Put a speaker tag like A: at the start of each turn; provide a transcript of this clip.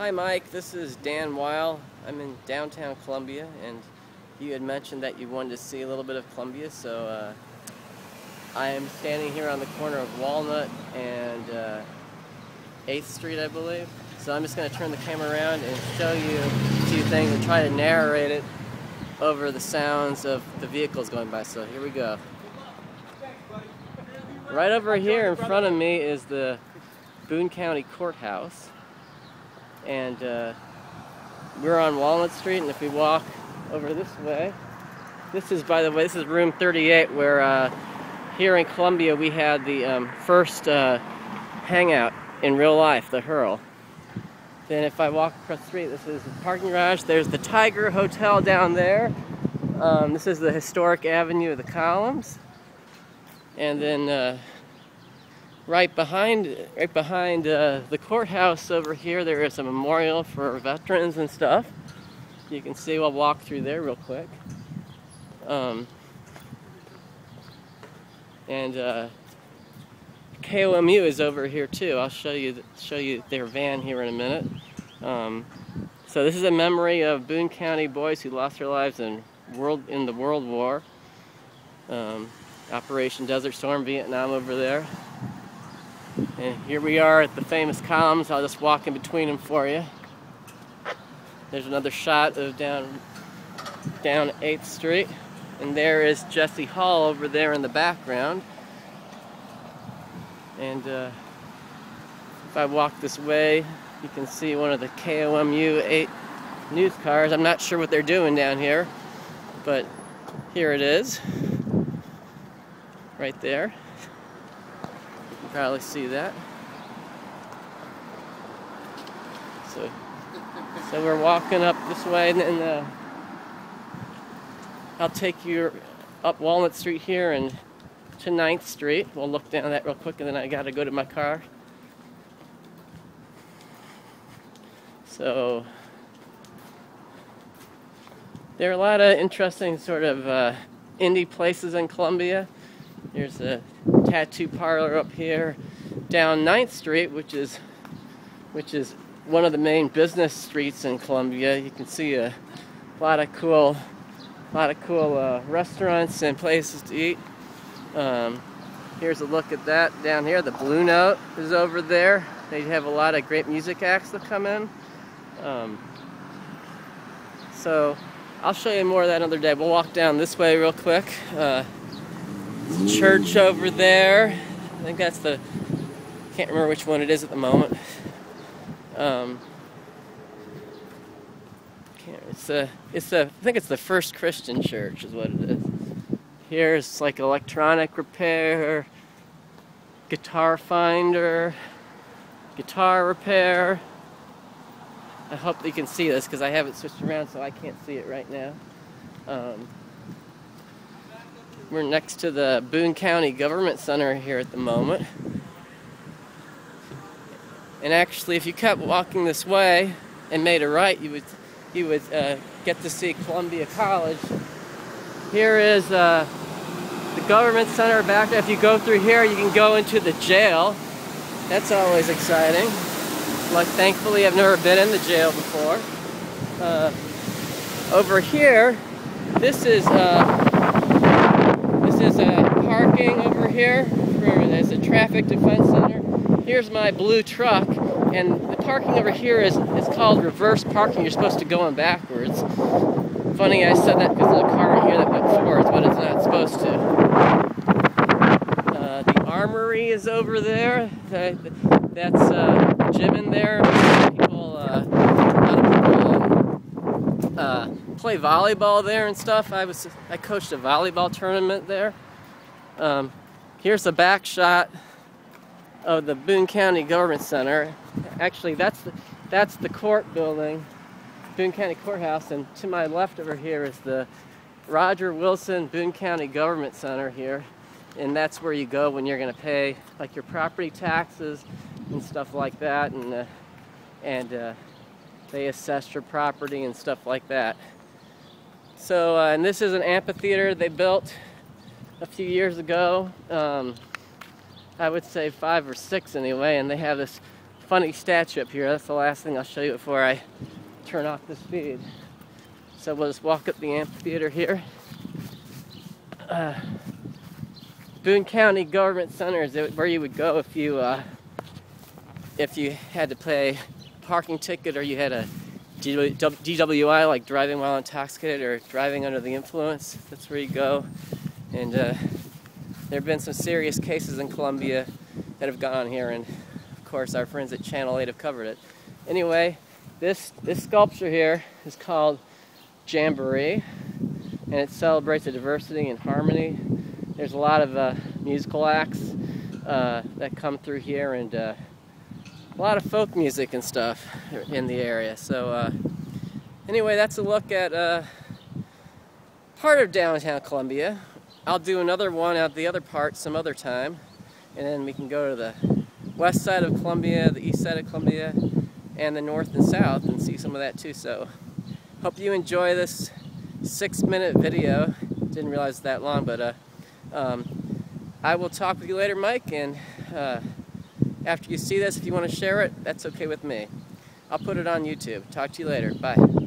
A: Hi Mike, this is Dan Weil. I'm in downtown Columbia and you had mentioned that you wanted to see a little bit of Columbia, so uh, I am standing here on the corner of Walnut and uh, 8th Street, I believe. So I'm just going to turn the camera around and show you a few things and try to narrate it over the sounds of the vehicles going by. So here we go. Right over here in front of me is the Boone County Courthouse. And uh, we're on Walnut Street, and if we walk over this way, this is, by the way, this is room 38, where uh, here in Columbia we had the um, first uh, hangout in real life, the Hurl. Then if I walk across the street, this is the parking garage. There's the Tiger Hotel down there. Um, this is the historic avenue of the columns. And then uh, right behind, right behind uh, the courthouse over here, there is a memorial for veterans and stuff. You can see, we'll walk through there real quick. Um, and uh, KOMU is over here too. I'll show you show you their van here in a minute. Um, so this is a memory of Boone County boys who lost their lives in world in the World War. Um, Operation Desert Storm, Vietnam over there. And here we are at the famous columns. I'll just walk in between them for you. There's another shot of down down 8th Street. And there is Jesse Hall over there in the background. And uh, if I walk this way, you can see one of the KOMU 8 news cars. I'm not sure what they're doing down here, but here it is. Right there. Can probably see that. So, so we're walking up this way and, and uh, I'll take you up Walnut Street here and to 9th Street. We'll look down that real quick and then I gotta go to my car. So there are a lot of interesting sort of uh, indie places in Columbia. There's a tattoo parlor up here down 9th Street, which is which is one of the main business streets in Columbia. You can see a lot of cool a lot of cool uh, restaurants and places to eat. Um, here's a look at that down here. The Blue Note is over there. They have a lot of great music acts that come in. Um, so I'll show you more of that another day. We'll walk down this way real quick. Uh, church over there. I think that's the, can't remember which one it is at the moment. Um, it's a, it's a, I think it's the first Christian church is what it is. Here's like electronic repair, guitar finder, guitar repair. I hope you can see this because I have it switched around so I can't see it right now. Um, we're next to the Boone County Government Center here at the moment. And actually, if you kept walking this way and made a right, you would you would uh, get to see Columbia College. Here is uh, the government center back there. If you go through here, you can go into the jail. That's always exciting. Like, thankfully, I've never been in the jail before. Uh, over here, this is uh, this is a parking over here. For, there's a traffic defense center. Here's my blue truck, and the parking over here is, is called reverse parking. You're supposed to go in backwards. Funny I said that because there's a car here that went forwards, but it's not supposed to. Uh, the armory is over there. That, that's uh, a gym in there. People, uh, people uh, play volleyball there and stuff. I was I coached a volleyball tournament there. Um, here's a back shot of the Boone County Government Center. Actually, that's the, that's the court building, Boone County Courthouse, and to my left over here is the Roger Wilson Boone County Government Center here, and that's where you go when you're going to pay like your property taxes and stuff like that, and uh, and uh, they assess your property and stuff like that. So, uh, and this is an amphitheater they built a few years ago. Um, I would say five or six anyway, and they have this funny statue up here. That's the last thing I'll show you before I turn off this feed. So we'll just walk up the amphitheater here. Uh, Boone County Government Center is where you would go if you uh, if you had to pay a parking ticket or you had a DWI like driving while intoxicated or driving under the influence. That's where you go. And uh, there have been some serious cases in Columbia that have gone on here, and of course our friends at Channel 8 have covered it. Anyway, this this sculpture here is called Jamboree, and it celebrates the diversity and harmony. There's a lot of uh, musical acts uh, that come through here, and uh, a lot of folk music and stuff in the area. So uh, anyway, that's a look at uh, part of downtown Columbia. I'll do another one at the other part some other time, and then we can go to the west side of Columbia, the east side of Columbia, and the north and south and see some of that too. So hope you enjoy this six minute video. Didn't realize that long, but uh, um, I will talk with you later, Mike, and uh, after you see this, if you want to share it, that's okay with me. I'll put it on YouTube. Talk to you later. Bye.